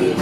see.